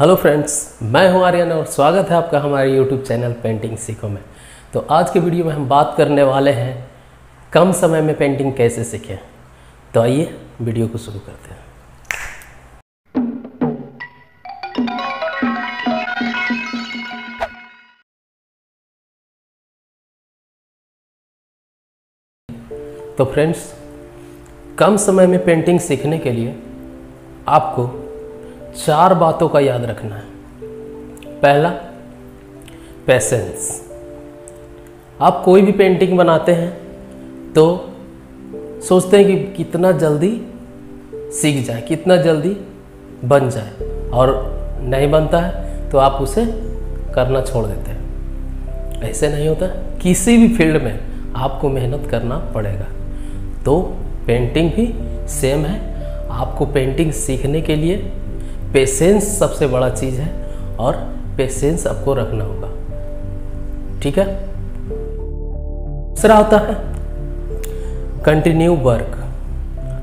Hello friends मैं हूँ आर्यन और स्वागत है आपका हमारे यूट्यूब चैनल पेंटिंग सीखो में। तो आज के वीडियो में हम बात करने वाले हैं, कम समय में पेंटिंग कैसे सीखें? तो आइए वीडियो को शुरू करते हैं। तो फ्रेंड्स कम समय में पेंटिंग सीखने के लिए आपको चार बातों का याद रखना है। पहला पेशेंस आप कोई भी पेंटिंग बनाते हैं तो सोचते हैं कि कितना जल्दी सीख जाए, कितना जल्दी बन जाए, और नहीं बनता है तो आप उसे करना छोड़ देते हैं। ऐसे नहीं होता। किसी भी फ़ील्ड में आपको मेहनत करना पड़ेगा। तो पेंटिंग भी सेम है। आपको पेंटिंग सीखने के लिए पेशेंस सबसे बड़ा चीज़ है और पेशेंस आपको रखना होगा। ठीक है? दूसरा होता है कंटिन्यू वर्क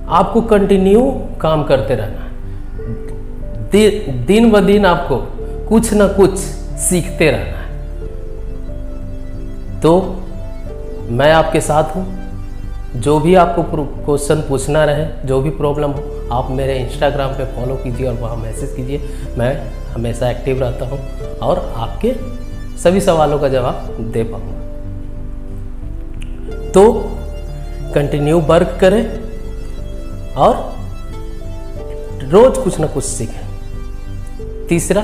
आपको कंटिन्यू काम करते रहना है। दि, दिन ब दिन आपको कुछ ना कुछ सीखते रहना है। तो मैं आपके साथ हूँ। जो भी आपको क्वेश्चन पूछना रहे, जो भी प्रॉब्लम हो, आप मेरे इंस्टाग्राम पे फॉलो कीजिए और वहाँ मैसेज कीजिए। मैं हमेशा एक्टिव रहता हूँ और आपके सभी सवालों का जवाब दे पाऊँगा। तो कंटिन्यू वर्क करें और रोज कुछ ना कुछ सीखें। तीसरा,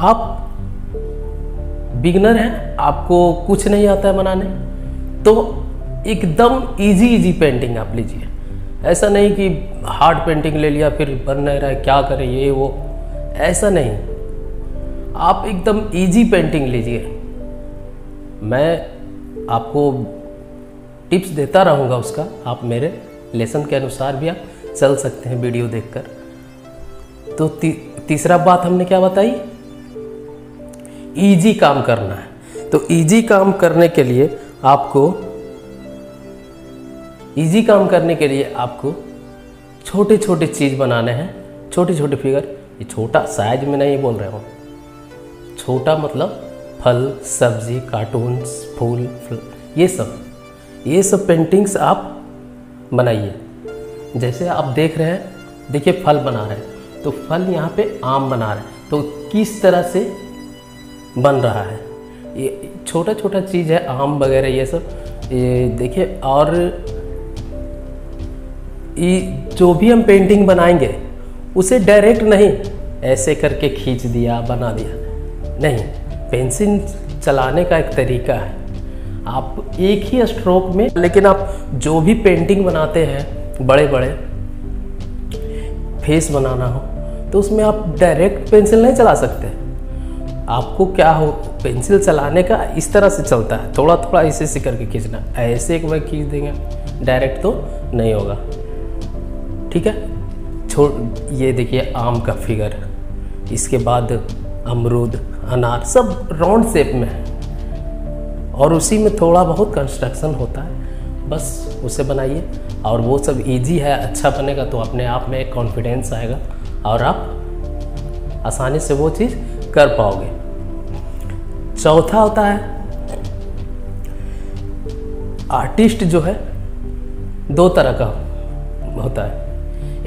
आप बिगनर हैं, आपको कुछ नहीं आता है बनाने तो एकदम इजी इजी पेंटिंग आप लीजिए। ऐसा नहीं कि हार्ड पेंटिंग ले लिया फिर बन नहीं रहा है क्या करें ये वो। ऐसा नहीं। आप एकदम इजी पेंटिंग लीजिए। मैं आपको टिप्स देता रहूँगा उसका। आप मेरे लेसन के अनुसार भी आप चल सकते हैं वीडियो देखकर। तो ती, तीसरा बात हमने क्या बताई? इजी काम करना है। तो इजी काम करने के लिए आपको इजी काम करने के लिए आपको छोटे छोटे चीज़ बनाने हैं। छोटे छोटे फिगर ये छोटा साइज़ में नहीं बोल रहे हूँ। छोटा मतलब फल, सब्ज़ी कार्टून्स फूल, फल, ये सब। ये सब पेंटिंग्स आप बनाइए। जैसे आप देख रहे हैं, देखिए फल बना रहे हैं। तो फल यहाँ पे आम बना रहे हैं। तो किस तरह से बन रहा है? ये छोटा छोटा चीज़ है, आम वगैरह ये सब। ये देखिए, और जो भी हम पेंटिंग बनाएँगे, उसे डायरेक्ट नहीं, ऐसे करके खींच दिया, बना दिया। नहीं पेंसिल चलाने का एक तरीका है। आप एक ही स्ट्रोक में, लेकिन आप जो भी पेंटिंग बनाते हैं बड़े बड़े फेस बनाना हो तो उसमें आप डायरेक्ट पेंसिल नहीं चला सकते। आपको क्या हो पेंसिल चलाने का इस तरह से चलता है थोड़ा थोड़ा ऐसे से करके खींचना, ऐसे एक बार खींच देंगे डायरेक्ट तो नहीं होगा। ठीक है? छोड़, ये देखिए आम का फिगर। इसके बाद अमरूद, अनार, सब राउंड शेप में है। और उसी में थोड़ा बहुत कंस्ट्रक्शन होता है। बस उसे बनाइए। और वो सब इजी है अच्छा बनेगा तो अपने आप में एक कॉन्फिडेंस आएगा। और आप आसानी से वो चीज़ कर पाओगे। चौथा होता है आर्टिस्ट जो है, दो तरह का होता है।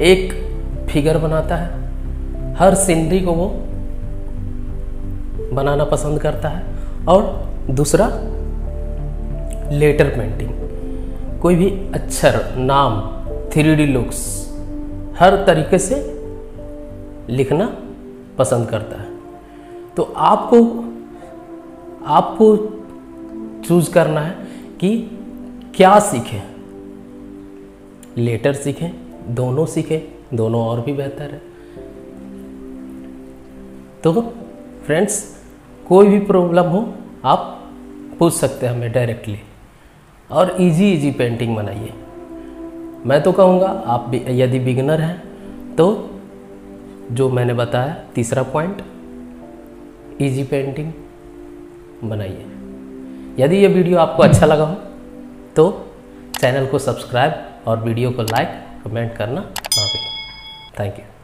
एक फिगर बनाता है। हर सीनरी को वो बनाना पसंद करता है। और दूसरा, लेटर पेंटिंग। कोई भी अक्षर, नाम, थ्री डी लुक्स, हर तरीके से लिखना पसंद करता है। तो आपको आपको चूज़ करना है कि क्या सीखें। लेटर सीखें दोनों सीखें, दोनों और भी बेहतर है। तो फ्रेंड्स, कोई भी प्रॉब्लम हो, आप पूछ सकते हैं हमें डायरेक्टली और इजी इजी पेंटिंग बनाइए। मैं तो कहूँगा, आप भी, यदि बिगनर हैं तो जो मैंने बताया, तीसरा पॉइंट इजी पेंटिंग बनाइए। यदि ये वीडियो आपको अच्छा लगा हो तो चैनल को सब्सक्राइब और वीडियो को लाइक कमेंट करना ना भूलें। Thank you